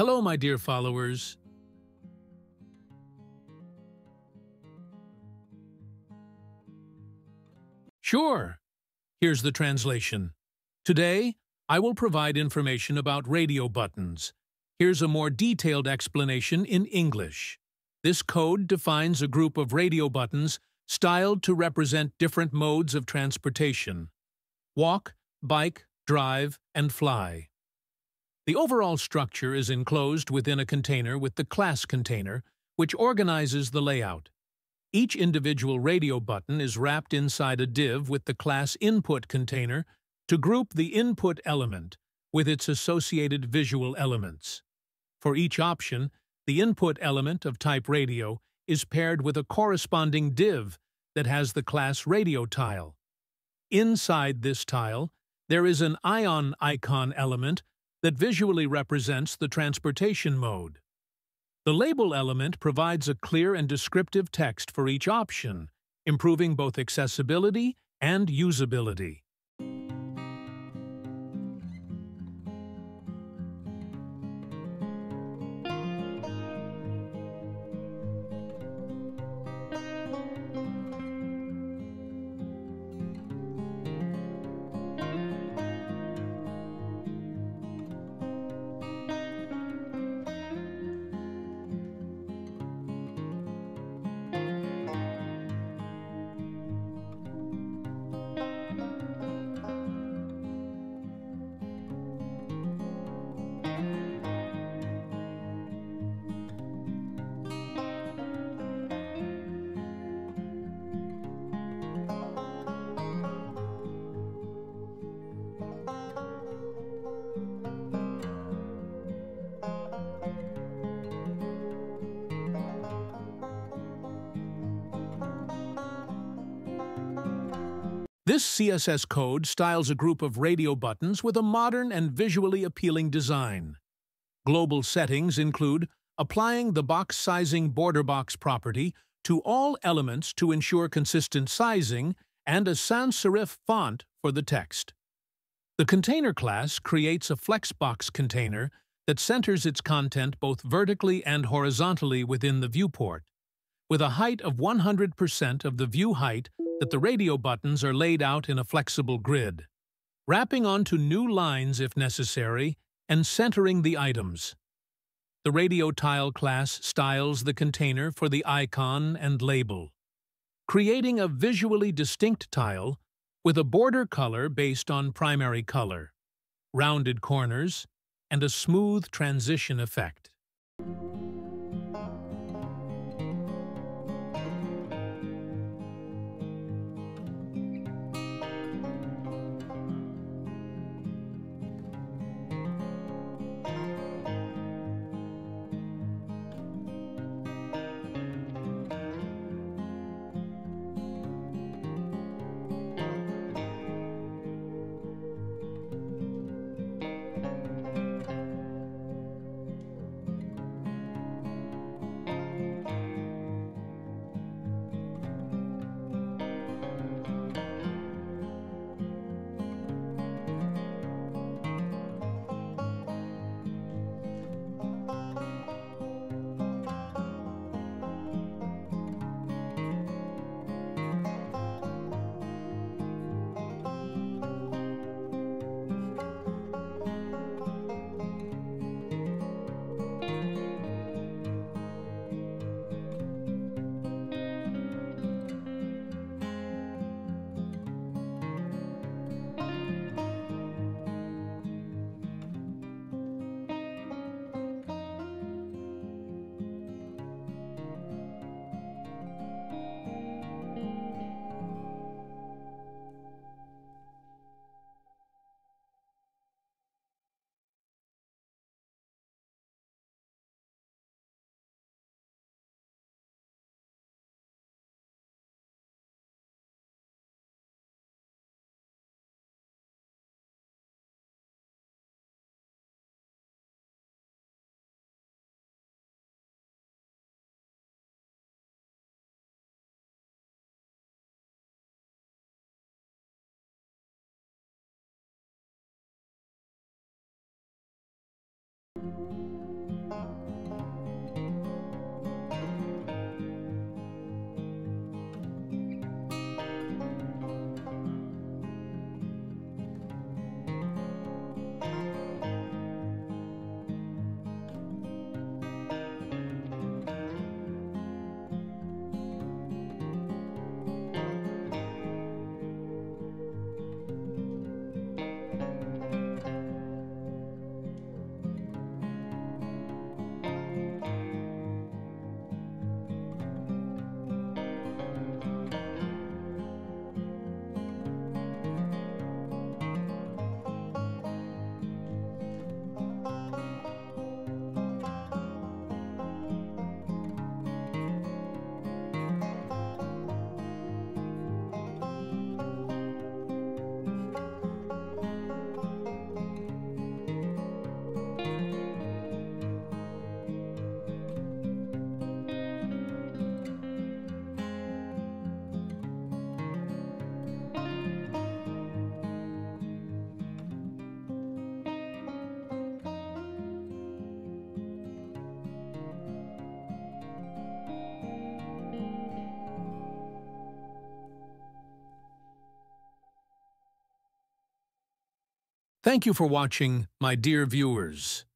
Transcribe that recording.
Hello, my dear followers. Sure. Here's the translation. Today, I will provide information about radio buttons. Here's a more detailed explanation in English. This code defines a group of radio buttons styled to represent different modes of transportation. Walk, bike, drive, and fly. The overall structure is enclosed within a container with the class container, which organizes the layout. Each individual radio button is wrapped inside a div with the class input container to group the input element with its associated visual elements. For each option, the input element of type radio is paired with a corresponding div that has the class radio tile. Inside this tile, there is an ion icon element that visually represents the transportation mode. The label element provides a clear and descriptive text for each option, improving both accessibility and usability. This CSS code styles a group of radio buttons with a modern and visually appealing design. Global settings include applying the box sizing border box property to all elements to ensure consistent sizing and a sans serif font for the text. The container class creates a flexbox container that centers its content both vertically and horizontally within the viewport. With a height of 100% of the view height that the radio buttons are laid out in a flexible grid, wrapping onto new lines if necessary, and centering the items. The radio tile class styles the container for the icon and label, creating a visually distinct tile with a border color based on primary color, rounded corners, and a smooth transition effect. Thank you for watching, my dear viewers.